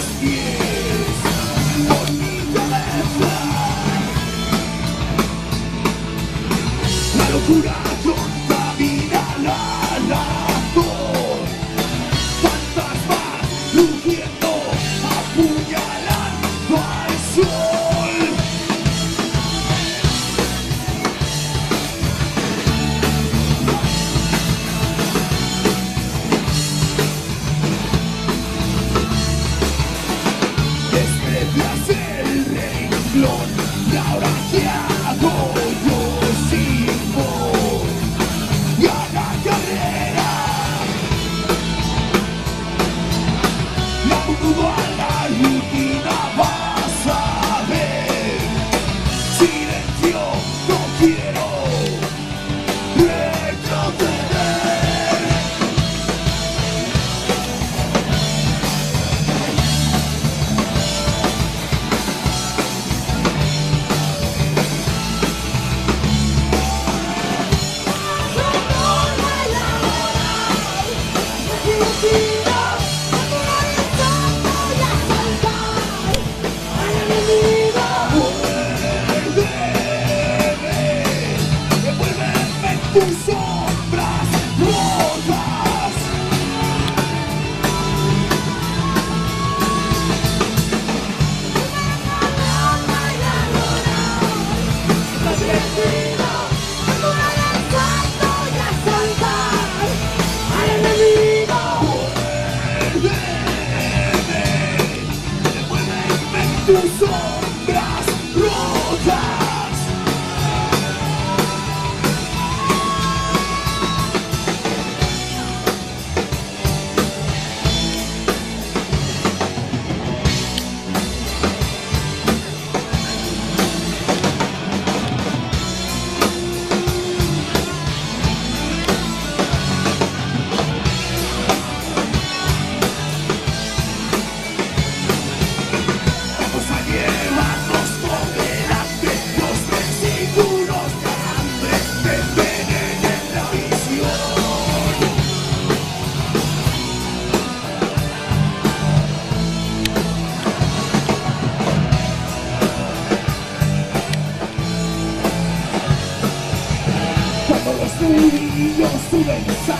Yeah. Judíos